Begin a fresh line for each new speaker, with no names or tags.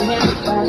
Yeah.